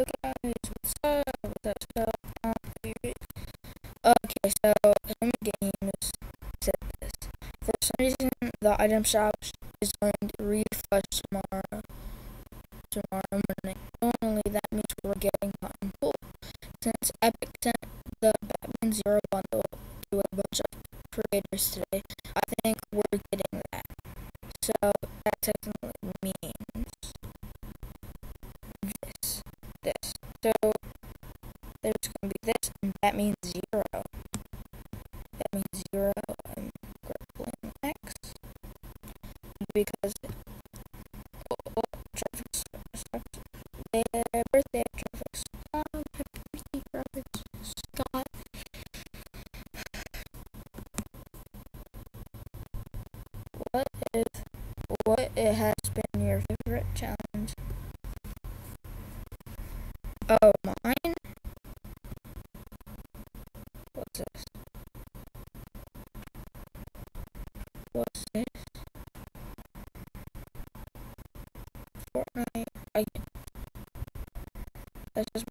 Guys, what's up? What's up? Up? Um, okay, so some games said this. For some reason, the item shop is going to refresh tomorrow. Tomorrow morning. Normally, that means we're getting Cotton Pool. Since Epic sent the Batman Zero bundle to a bunch of creators today, Because, oh, oh, traffic. Their birthday, traffic. Happy birthday, traffic stop. What if, what it has been your favorite challenge? Oh, mine? I. That's just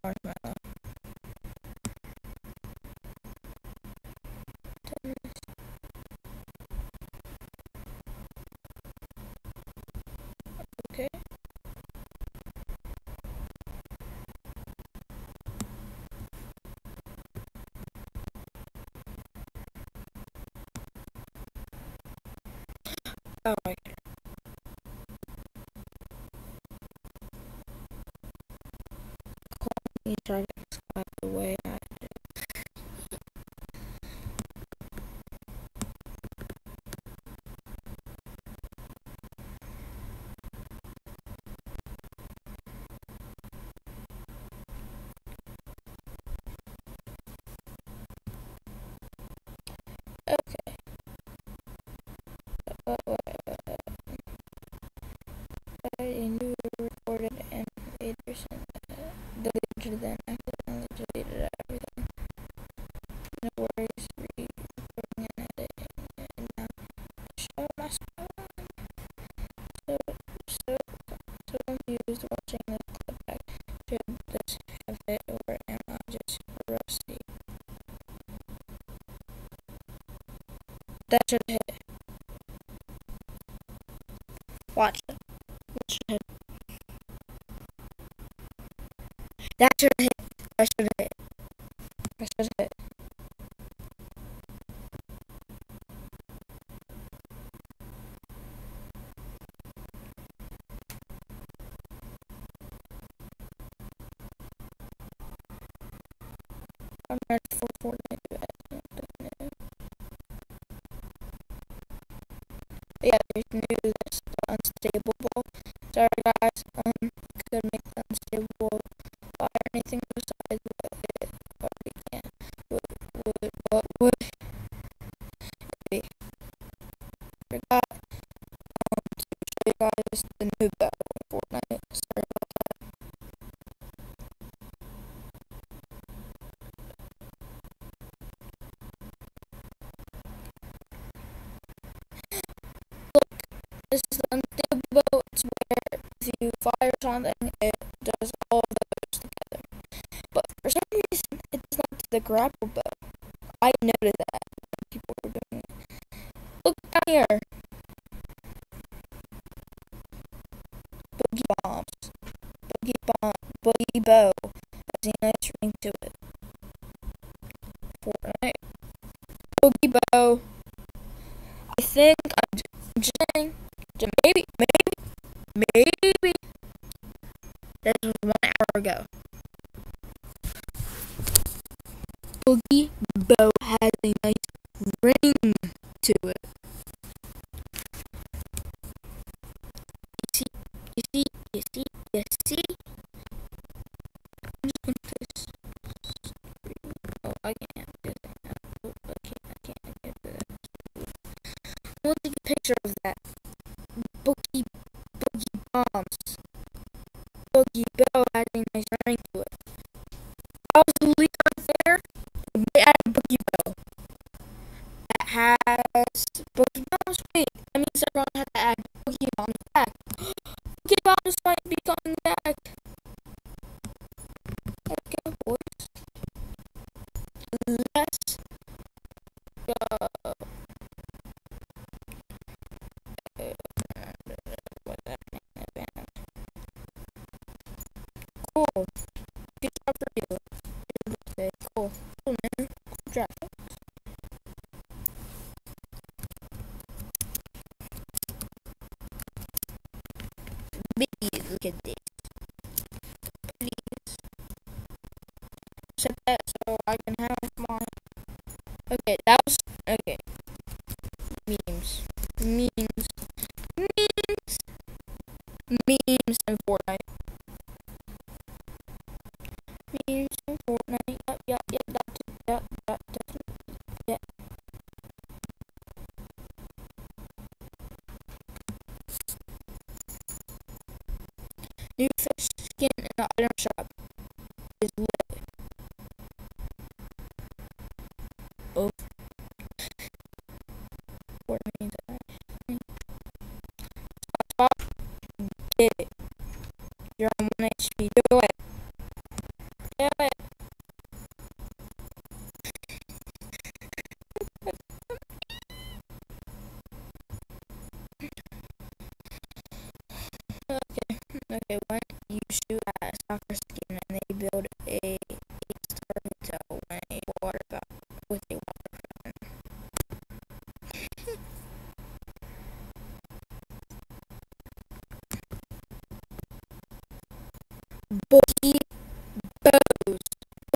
deleted then accidentally deleted everything. No worries, re-recording and editing and now show my screen. So, so, so confused watching this clip back. Should this have it or am I just rusty? That should hit. Watch it. That should hit. That should hit. That should hit. I'm ready for Fortnite. Yeah, there's new This is the unstable bow. It's where if you fire something, it does all those together. But for some reason, it does not do the grapple bow. I noticed that when people were doing it. Look down here. Boogie bombs. Boogie bomb. Boogie bow. Maybe. This was one hour ago. Boogie Bow has a nice ring to it. You see, you see, you see, you see. I'm just gonna put this. Oh, I can't do that. Oh, I can't, I can't, I do that. I want take a picture of That I can have my. Okay, that was. Okay. Memes. Memes. Memes. Memes and Fortnite. Memes and Fortnite. Yep, yep, yep. That, yep, that definitely. Yep. New fish skin in the item shop Stop, stop. Get it. You're on 1 HP. Do it. Do it. okay, okay, when you shoot at soccer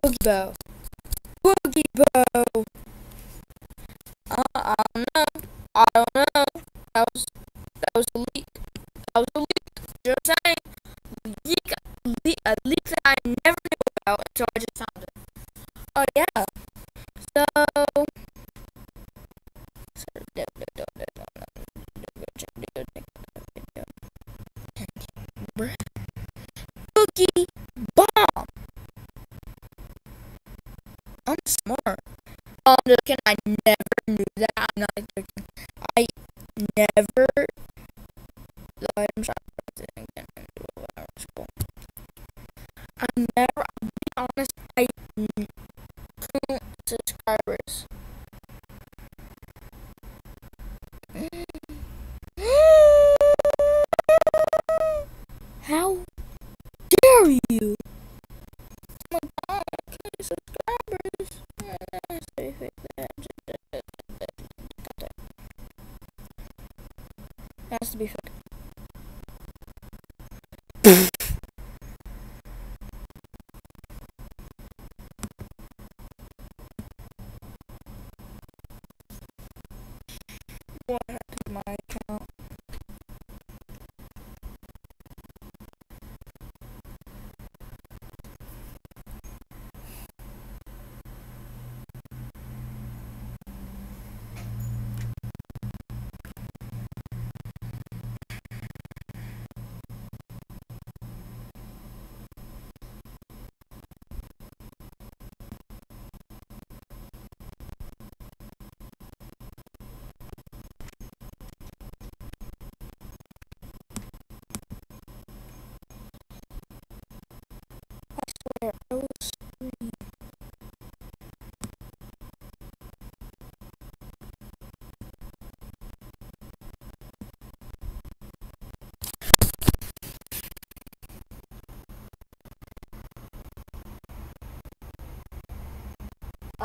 Boogie bow. Boogie bow. The item shop president can do whatever. It's cool. I never. I'll be honest. I two subscribers. How dare you?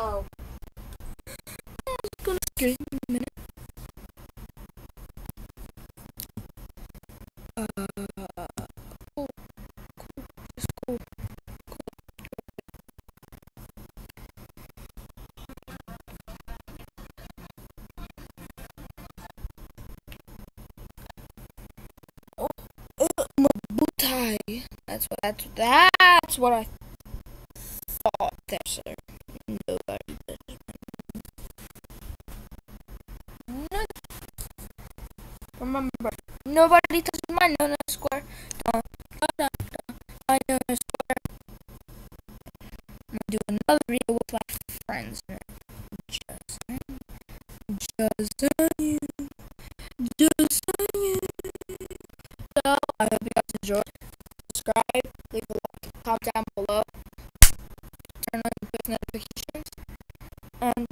Oh. I'm just gonna scream in a minute. Uh, cool, cool, it's cool. Oh, uh, Mabutai. That's what. That's that's what I nobody touches my no no square. Dun, dun, dun, dun. My no no square. I'm gonna do another video with my friends. Just. Just saying. Just saying. So, I hope you guys enjoyed. Subscribe, leave a like, comment down below, turn on post notifications, and